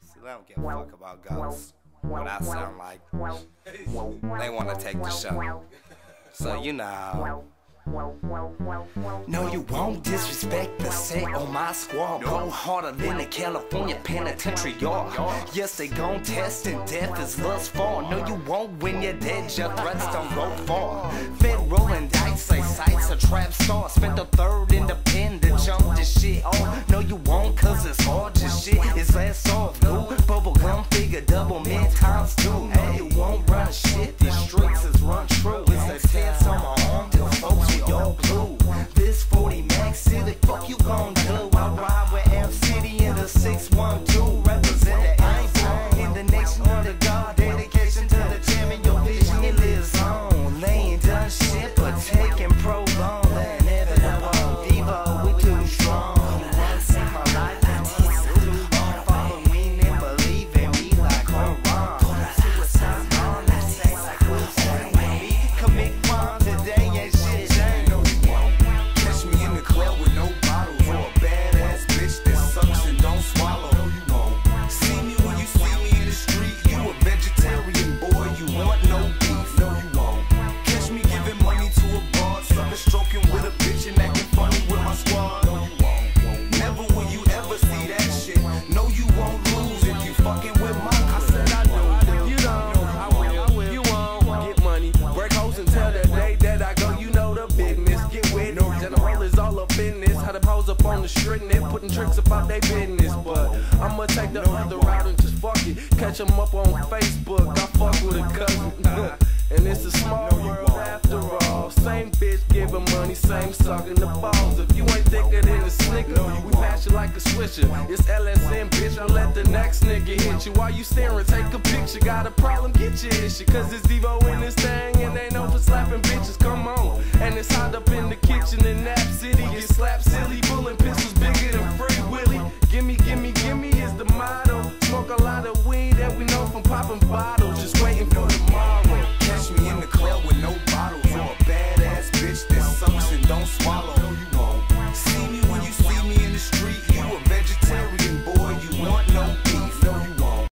See, they don't give a fuck about ghosts. What I sound like. They wanna take the show. So you know. No, you won't disrespect the set on my squad. Go harder than the California penitentiary yard. Yes, they gon' test and death is thus far. No, you won't when you're dead. Your threats don't go far. Fed rolling dice, say sights a trap star. Spent a third in the pen to jump this shit on. No, you won't, cause it's hard to shit. It's less mid times is all up in this. How to pose up on the street and they putting tricks about their business. But I'ma take the other route and just fuck it. Catch them up on Facebook. I fuck with a cousin. and it's a small world after all. Same bitch giving money, same sucking the balls. If you ain't thicker than a snicker, we pass you like a swisher. It's LSN, bitch. Don't let the next nigga hit you. While you staring, take a picture. Got a problem, get your issue. Cause it's Devo in this thing and they know for slapping bitches. Come on. And it's hot up in the popping bottles, just waiting.